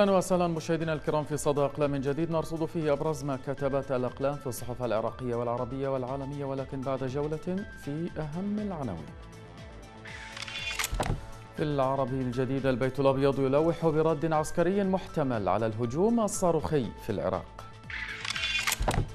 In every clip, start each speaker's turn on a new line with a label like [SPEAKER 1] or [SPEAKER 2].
[SPEAKER 1] أهلا وسهلا مشاهدينا الكرام في صدى أقلام جديد نرصد فيه أبرز ما كتبت الأقلام في الصحف العراقية والعربية والعالمية ولكن بعد جولة في أهم العناوين. في العربي الجديد البيت الأبيض يلوح برد عسكري محتمل على الهجوم الصاروخي في العراق.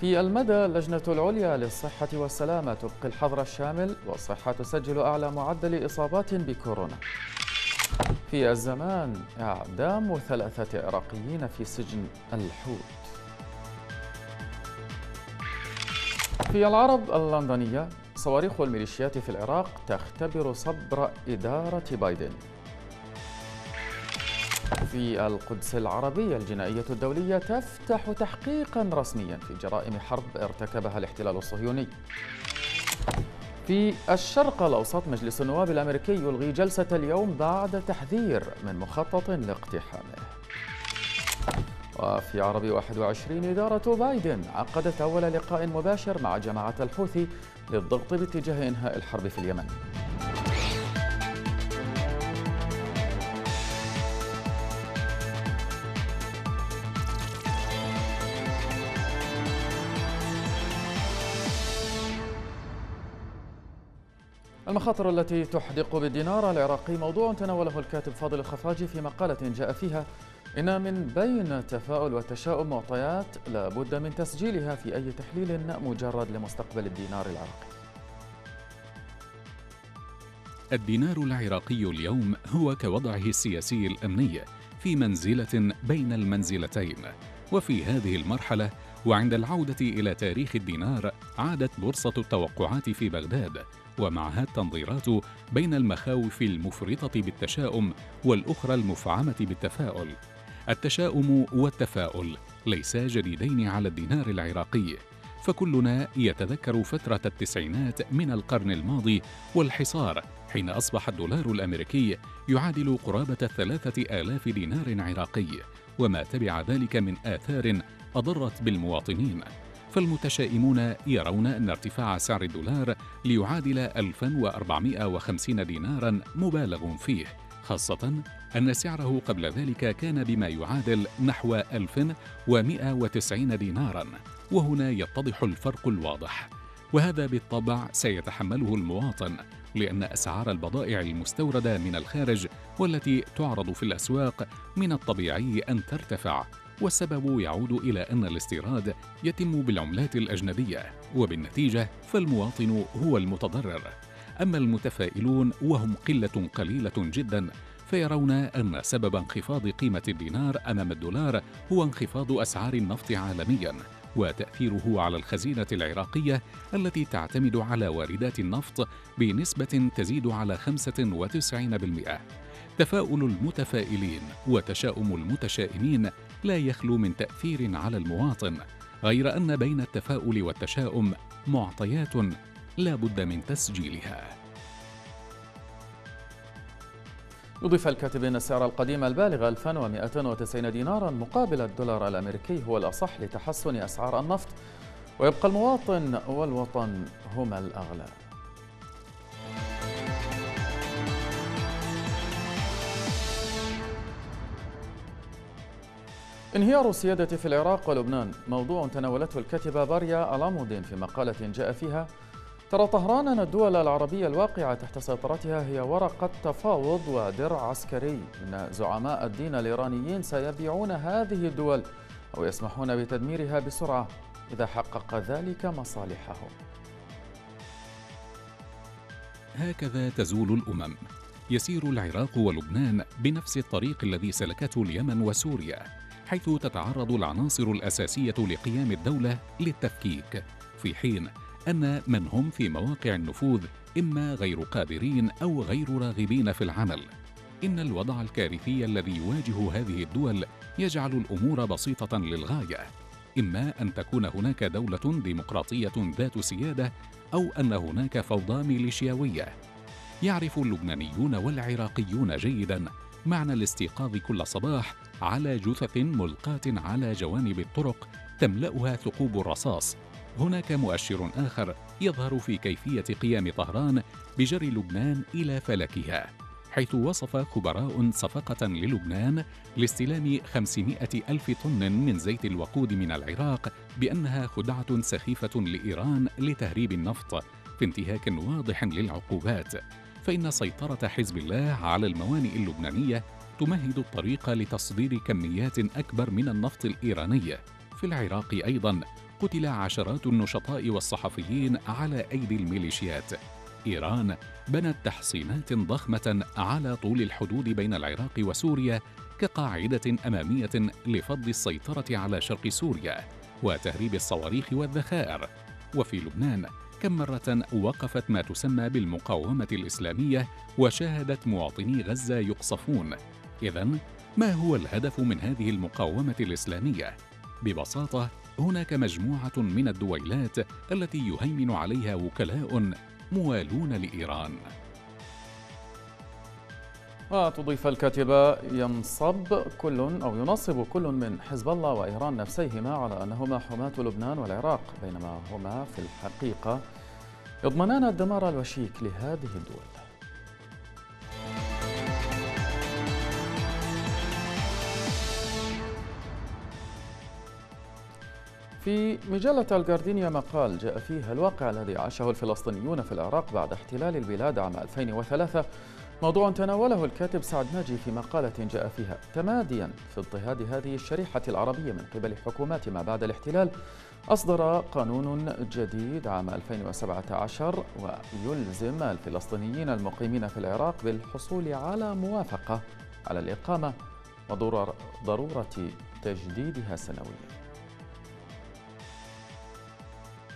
[SPEAKER 1] في المدى اللجنة العليا للصحة والسلامة تبقي الحظر الشامل والصحة تسجل أعلى معدل إصابات بكورونا. في الزمان إعدام ثلاثة عراقيين في سجن الحوت. في العرب اللندنية صواريخ الميليشيات في العراق تختبر صبر إدارة بايدن. في القدس العربية الجنائية الدولية تفتح تحقيقا رسميا في جرائم حرب ارتكبها الاحتلال الصهيوني. في الشرق الأوسط مجلس النواب الأمريكي يلغي جلسة اليوم بعد تحذير من مخطط لاقتحامه. وفي عربي 21 إدارة بايدن عقدت أول لقاء مباشر مع جماعة الحوثي للضغط باتجاه إنهاء الحرب في اليمن. المخاطر التي تحدق بالدينار العراقي موضوع تناوله الكاتب فاضل الخفاجي في مقالة جاء فيها. إن من بين التفاؤل والتشاؤم معطيات لابد من تسجيلها في أي تحليل مجرد لمستقبل الدينار العراقي.
[SPEAKER 2] الدينار العراقي اليوم هو كوضعه السياسي الأمني في منزلة بين المنزلتين. وفي هذه المرحلة وعند العودة إلى تاريخ الدينار عادت بورصة التوقعات في بغداد ومعها التنظيرات بين المخاوف المفرطة بالتشاؤم والأخرى المفعمة بالتفاؤل. التشاؤم والتفاؤل ليسا جديدين على الدينار العراقي، فكلنا يتذكر فترة التسعينات من القرن الماضي والحصار حين أصبح الدولار الأمريكي يعادل قرابة الثلاثة آلاف دينار عراقي وما تبع ذلك من آثار أضرت بالمواطنين فالمتشائمون يرون أن ارتفاع سعر الدولار ليعادل 1450 دينارا مبالغ فيه خاصة أن سعره قبل ذلك كان بما يعادل نحو 1190 دينارا وهنا يتضح الفرق الواضح. وهذا بالطبع سيتحمله المواطن لأن أسعار البضائع المستوردة من الخارج والتي تعرض في الأسواق من الطبيعي أن ترتفع. والسبب يعود إلى أن الاستيراد يتم بالعملات الأجنبية وبالنتيجة فالمواطن هو المتضرر أما المتفائلون وهم قلة قليلة جدا فيرون أن سبب انخفاض قيمة الدينار أمام الدولار هو انخفاض أسعار النفط عالمياً وتأثيره على الخزينة العراقية التي تعتمد على واردات النفط بنسبة تزيد على 95%. تفاؤل المتفائلين وتشاؤم المتشائمين لا يخلو من تأثير على المواطن غير أن بين التفاؤل والتشاؤم معطيات لا بد من تسجيلها.
[SPEAKER 1] يضيف الكاتب أن السعر القديم البالغ 1290 دينارا مقابل الدولار الأمريكي هو الأصح لتحسن أسعار النفط ويبقى المواطن والوطن هما الأغلى. انهيار السيادة في العراق ولبنان. موضوع تناولته الكاتبة باريا ألامودين في مقالة جاء فيها. ترى طهران أن الدول العربية الواقعة تحت سيطرتها هي ورقة تفاوض ودرع عسكري. إن زعماء الدين الإيرانيين سيبيعون هذه الدول أو يسمحون بتدميرها بسرعة. إذا حقق ذلك مصالحهم
[SPEAKER 2] هكذا تزول الأمم. يسير العراق ولبنان بنفس الطريق الذي سلكته اليمن وسوريا. حيث تتعرض العناصر الأساسية لقيام الدولة للتفكيك في حين أن من هم في مواقع النفوذ إما غير قادرين أو غير راغبين في العمل. إن الوضع الكارثي الذي يواجه هذه الدول يجعل الأمور بسيطة للغاية. إما أن تكون هناك دولة ديمقراطية ذات سيادة أو أن هناك فوضى ميليشياوية. يعرف اللبنانيون والعراقيون جيدا معنى الاستيقاظ كل صباح على جثث ملقاة على جوانب الطرق تملأها ثقوب الرصاص. هناك مؤشر آخر يظهر في كيفية قيام طهران بجر لبنان إلى فلكها حيث وصف خبراء صفقة للبنان لاستلام 500 ألف طن من زيت الوقود من العراق بأنها خدعة سخيفة لإيران لتهريب النفط في انتهاك واضح للعقوبات. فإن سيطرة حزب الله على الموانئ اللبنانية تمهد الطريق لتصدير كميات أكبر من النفط الإيراني. في العراق أيضا قتل عشرات النشطاء والصحفيين على أيدي الميليشيات. إيران بنت تحصينات ضخمة على طول الحدود بين العراق وسوريا كقاعدة أمامية لفض السيطرة على شرق سوريا وتهريب الصواريخ والذخائر. وفي لبنان كم مرة وقفت ما تسمى بالمقاومة الإسلامية وشاهدت مواطني غزة يقصفون إذا ما هو الهدف من هذه المقاومة الإسلامية؟ ببساطة هناك مجموعة من الدويلات التي يهيمن عليها وكلاء موالون لإيران
[SPEAKER 1] وتضيف الكاتبة ينصب كل أو ينصب كل من حزب الله وإيران نفسيهما على أنهما حماة لبنان والعراق بينما هما في الحقيقة يضمنان الدمار الوشيك لهذه الدول. في مجلة الجاردينيا مقال جاء فيه الواقع الذي عاشه الفلسطينيون في العراق بعد احتلال البلاد عام 2003 موضوع تناوله الكاتب سعد ناجي في مقالة جاء فيها تماديا في اضطهاد هذه الشريحة العربية من قبل حكومات ما بعد الاحتلال. أصدر قانون جديد عام 2017 ويلزم الفلسطينيين المقيمين في العراق بالحصول على موافقة على الإقامة وضرورة تجديدها سنوياً.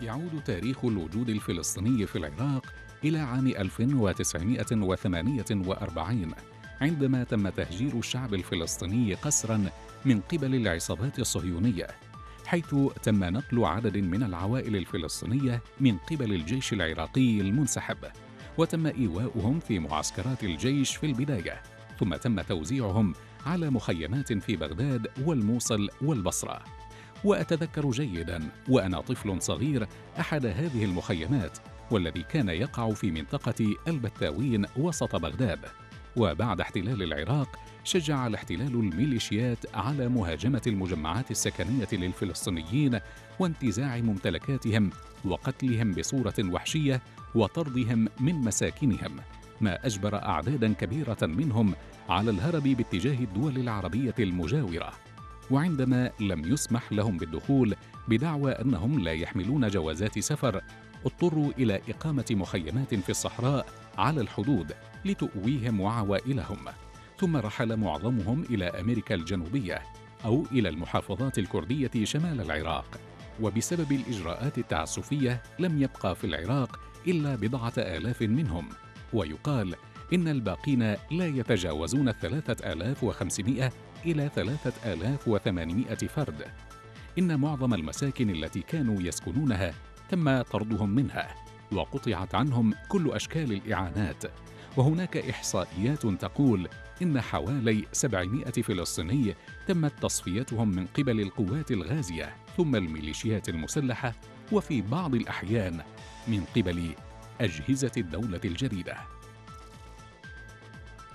[SPEAKER 2] يعود تاريخ الوجود الفلسطيني في العراق إلى عام 1948 عندما تم تهجير الشعب الفلسطيني قسرا من قبل العصابات الصهيونية حيث تم نقل عدد من العوائل الفلسطينية من قبل الجيش العراقي المنسحب وتم إيواؤهم في معسكرات الجيش في البداية ثم تم توزيعهم على مخيمات في بغداد والموصل والبصرة. وأتذكر جيدا وأنا طفل صغير أحد هذه المخيمات والذي كان يقع في منطقة البتاوين وسط بغداد. وبعد احتلال العراق شجع الاحتلال الميليشيات على مهاجمة المجمعات السكنية للفلسطينيين وانتزاع ممتلكاتهم وقتلهم بصورة وحشية وطردهم من مساكنهم ما أجبر أعدادا كبيرة منهم على الهرب باتجاه الدول العربية المجاورة. وعندما لم يسمح لهم بالدخول بدعوى أنهم لا يحملون جوازات سفر اضطروا إلى إقامة مخيمات في الصحراء على الحدود لتؤويهم وعوائلهم ثم رحل معظمهم إلى أمريكا الجنوبية أو إلى المحافظات الكردية شمال العراق. وبسبب الإجراءات التعسفية لم يبقى في العراق إلا بضعة آلاف منهم. ويقال إن الباقين لا يتجاوزون الثلاثة آلاف وخمسمائة إلى ثلاثة آلاف وثمانمائة فرد. إن معظم المساكن التي كانوا يسكنونها تم طردهم منها وقطعت عنهم كل أشكال الإعانات. وهناك إحصائيات تقول إن حوالي 700 فلسطيني تمت تصفيتهم من قبل القوات الغازية ثم الميليشيات المسلحة وفي بعض الأحيان من قبل أجهزة الدولة الجديدة.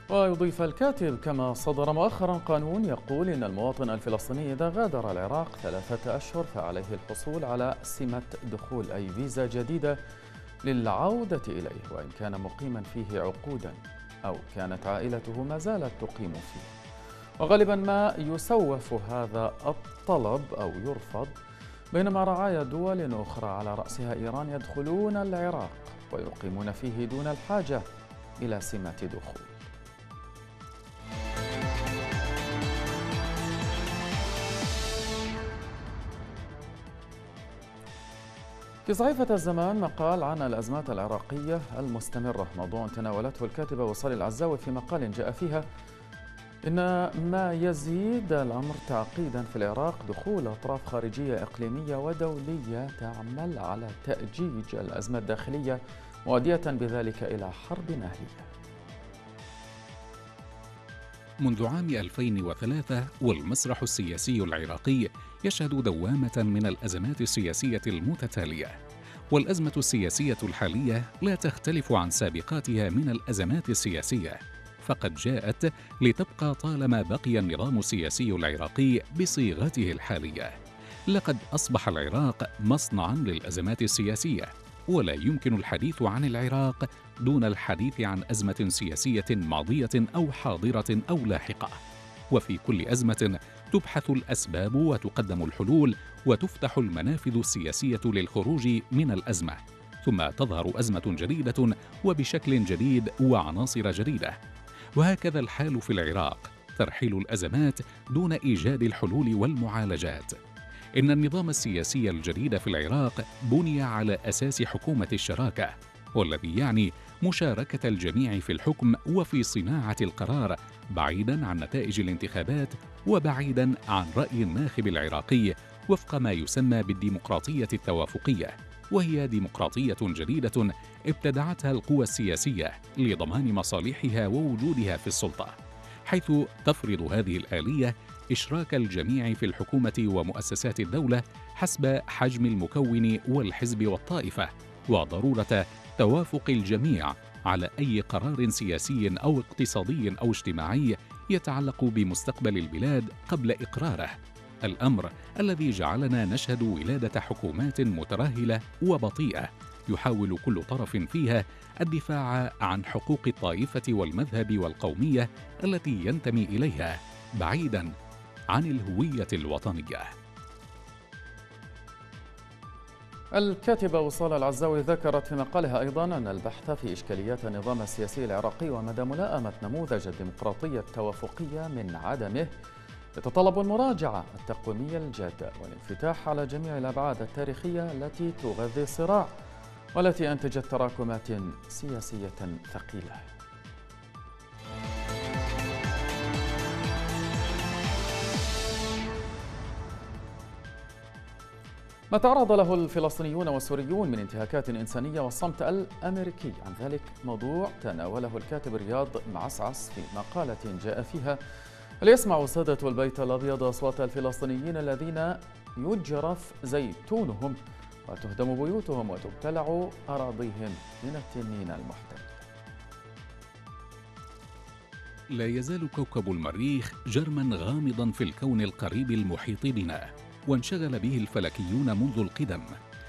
[SPEAKER 1] ويضيف الكاتب كما صدر مؤخرا قانون يقول إن المواطن الفلسطيني إذا غادر العراق ثلاثة أشهر فعليه الحصول على سمة دخول أي فيزا جديدة للعودة إليه وإن كان مقيما فيه عقودا أو كانت عائلته ما زالت تقيم فيه. وغالبا ما يسوف هذا الطلب أو يرفض بينما رعايا دول أخرى على رأسها إيران يدخلون العراق ويقيمون فيه دون الحاجة إلى سمة دخول. في صحيفة الزمان مقال عن الأزمات العراقية المستمرة موضوع تناولته الكاتبة وصال العزاوي في مقال جاء فيها إن ما يزيد الأمر تعقيدا في العراق دخول أطراف خارجية إقليمية ودولية تعمل على تأجيج الأزمة الداخلية مؤدية بذلك إلى حرب أهلية
[SPEAKER 2] منذ عام 2003 والمسرح السياسي العراقي يشهد دوامة من الأزمات السياسية المتتالية والأزمة السياسية الحالية لا تختلف عن سابقاتها من الأزمات السياسية فقد جاءت لتبقى طالما بقي النظام السياسي العراقي بصيغته الحالية. لقد أصبح العراق مصنعا للأزمات السياسية ولا يمكن الحديث عن العراق دون الحديث عن أزمة سياسية ماضية أو حاضرة أو لاحقة. وفي كل أزمة تبحث الأسباب وتقدم الحلول وتفتح المنافذ السياسية للخروج من الأزمة. ثم تظهر أزمة جديدة وبشكل جديد وعناصر جديدة. وهكذا الحال في العراق. ترحيل الأزمات دون إيجاد الحلول والمعالجات. إن النظام السياسي الجديد في العراق بني على أساس حكومة الشراكة والذي يعني مشاركة الجميع في الحكم وفي صناعة القرار بعيدا عن نتائج الانتخابات وبعيدا عن رأي الناخب العراقي وفق ما يسمى بالديمقراطية التوافقية وهي ديمقراطية جديدة ابتدعتها القوى السياسية لضمان مصالحها ووجودها في السلطة حيث تفرض هذه الآلية إشراك الجميع في الحكومة ومؤسسات الدولة حسب حجم المكون والحزب والطائفة وضرورة توافق الجميع على أي قرار سياسي أو اقتصادي أو اجتماعي يتعلق بمستقبل البلاد قبل إقراره. الأمر الذي جعلنا نشهد ولادة حكومات مترهلة وبطيئة يحاول كل طرف فيها الدفاع عن حقوق الطائفة والمذهب والقومية التي ينتمي إليها بعيدا عن الهوية الوطنية.
[SPEAKER 1] الكاتبة وصال العزاوي ذكرت في مقالها أيضا أن البحث في إشكاليات النظام السياسي العراقي ومدى ملائمة نموذج الديمقراطية التوافقية من عدمه. يتطلب المراجعة التقويمية الجادة والانفتاح على جميع الأبعاد التاريخية التي تغذي الصراع والتي أنتجت تراكمات سياسية ثقيلة. ما تعرض له الفلسطينيون والسوريون من انتهاكات إنسانية والصمت الأمريكي. عن ذلك موضوع تناوله الكاتب رياض معصعص في مقالة جاء فيها. ليسمع سادة البيت الأبيض أصوات الفلسطينيين الذين يجرف زيتونهم وتهدم بيوتهم وتبتلع أراضيهم من التنين المحتل.
[SPEAKER 2] لا يزال كوكب المريخ جرما غامضا في الكون القريب المحيط بنا. وانشغل به الفلكيون منذ القدم.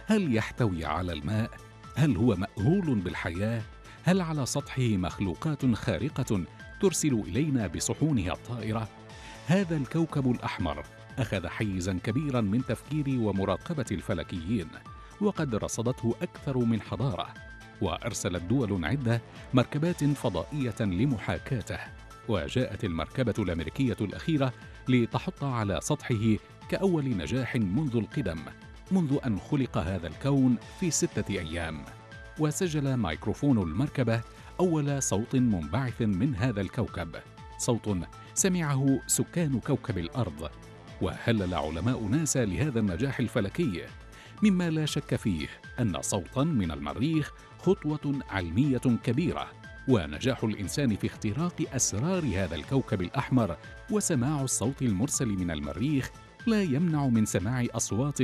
[SPEAKER 2] هل يحتوي على الماء؟ هل هو مأهول بالحياة؟ هل على سطحه مخلوقات خارقة ترسل إلينا بصحونها الطائرة؟ هذا الكوكب الأحمر أخذ حيزا كبيرا من تفكير ومراقبة الفلكيين وقد رصدته أكثر من حضارة وأرسلت دول عدة مركبات فضائية لمحاكاته وجاءت المركبة الأمريكية الأخيرة لتحط على سطحه كأول نجاح منذ القدم منذ أن خلق هذا الكون في ستة أيام. وسجل ميكروفون المركبة أول صوت منبعث من هذا الكوكب. صوت سمعه سكان كوكب الأرض. وهلل علماء ناسا لهذا النجاح الفلكي مما لا شك فيه أن صوتا من المريخ خطوة علمية كبيرة. ونجاح الإنسان في اختراق أسرار هذا الكوكب الأحمر وسماع الصوت المرسل من المريخ لا يمنع من سماع أصوات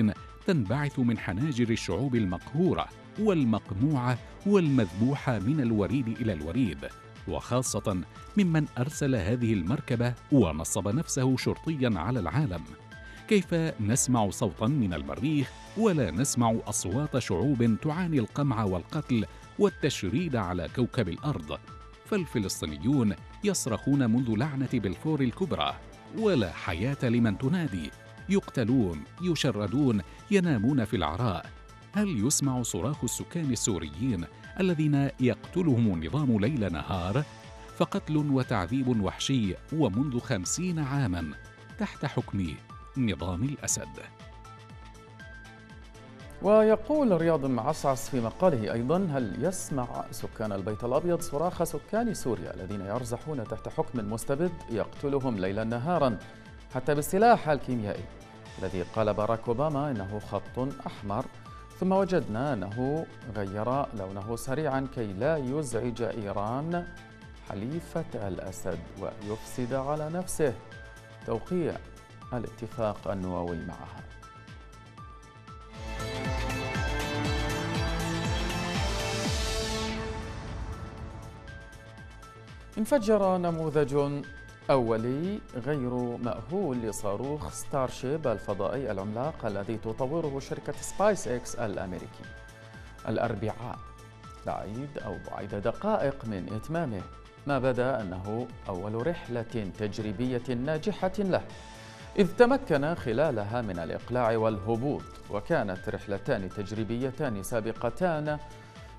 [SPEAKER 2] تنبعث من حناجر الشعوب المقهورة والمقموعة والمذبوحة من الوريد إلى الوريد وخاصة ممن أرسل هذه المركبة ونصب نفسه شرطيا على العالم. كيف نسمع صوتا من المريخ ولا نسمع أصوات شعوب تعاني القمع والقتل والتشريد على كوكب الأرض؟ فالفلسطينيون يصرخون منذ لعنة بلفور الكبرى ولا حياة لمن تنادي يقتلون يشردون ينامون في العراء. هل يسمع صراخ السكان السوريين الذين يقتلهم النظام ليل نهار؟ فقتل وتعذيب وحشي ومنذ خمسين عاما تحت حكم نظام الأسد.
[SPEAKER 1] ويقول رياض معصعص في مقاله أيضا هل يسمع سكان البيت الأبيض صراخ سكان سوريا الذين يرزحون تحت حكم مستبد يقتلهم ليلا نهارا حتى بالسلاح الكيميائي؟ الذي قال باراك أوباما إنه خط أحمر ثم وجدنا أنه غير لونه سريعا كي لا يزعج إيران حليفة الأسد ويفسد على نفسه. توقيع الاتفاق النووي معها. انفجر نموذج أولي غير مأهول لصاروخ ستارشيب الفضائي العملاق الذي تطوره شركة سبايس إكس الأمريكي. الأربعاء. بعيد أو بعد دقائق من إتمامه. ما بدا أنه أول رحلة تجريبية ناجحة له إذ تمكن خلالها من الإقلاع والهبوط وكانت رحلتان تجريبيتان سابقتان.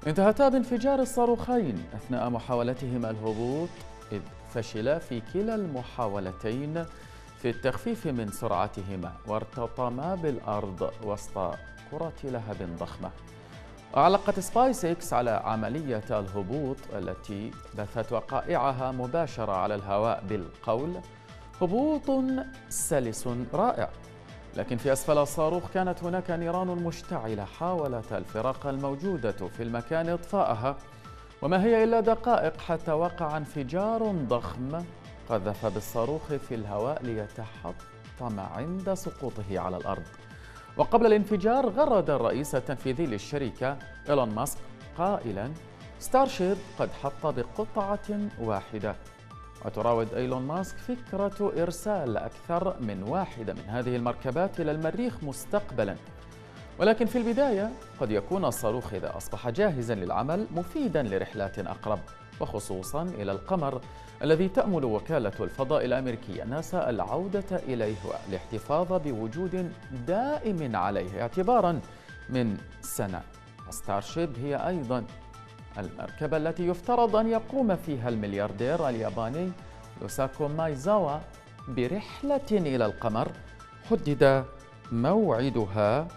[SPEAKER 1] انتهتا بانفجار الصاروخين أثناء محاولتهما الهبوط إذ فشلا في كلا المحاولتين في التخفيف من سرعتهما وارتطما بالأرض وسط كرة لهب ضخمة. علقت سبايس إكس على عملية الهبوط التي بثت وقائعها مباشرة على الهواء بالقول هبوط سلس رائع. لكن في أسفل الصاروخ كانت هناك نيران مشتعلة حاولت الفرق الموجودة في المكان إطفاءها. وما هي إلا دقائق حتى وقع انفجار ضخم قذف بالصاروخ في الهواء ليتحطم عند سقوطه على الأرض. وقبل الانفجار غرد الرئيس التنفيذي للشركة إيلون ماسك قائلا ستارشيب قد حط بقطعة واحدة وتراود إيلون ماسك فكرة إرسال أكثر من واحدة من هذه المركبات إلى المريخ مستقبلاً. ولكن في البداية قد يكون الصاروخ إذا أصبح جاهزاً للعمل مفيداً لرحلات أقرب وخصوصاً إلى القمر الذي تأمل وكالة الفضاء الأمريكية. ناسا العودة إليه والاحتفاظ بوجود دائم عليه اعتباراً من سنة. ستارشيب هي أيضاً المركبة التي يفترض أن يقوم فيها الملياردير الياباني لوساكو مايزاوا برحلة إلى القمر. حدد موعدها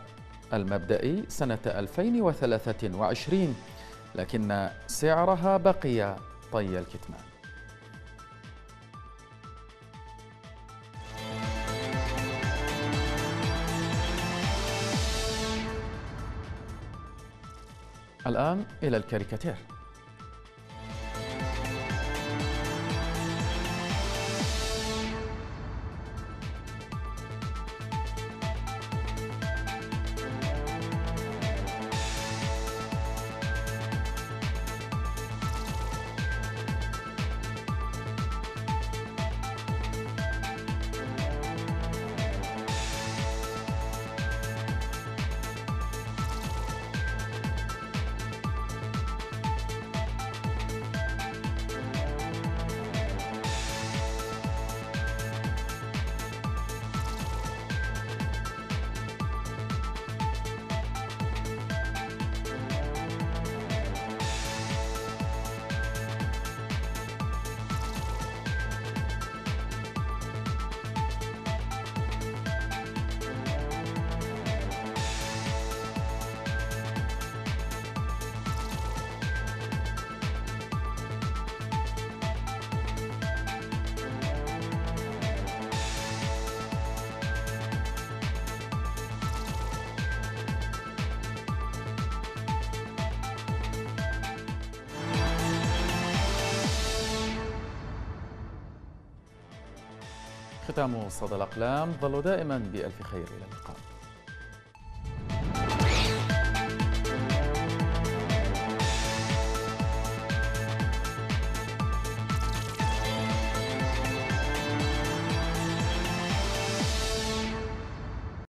[SPEAKER 1] المبدئي سنة 2023 لكن سعرها بقي طي الكتمان. الآن إلى الكاريكاتير. ختام صدى الأقلام ظلوا دائما بألف خير إلى اللقاء.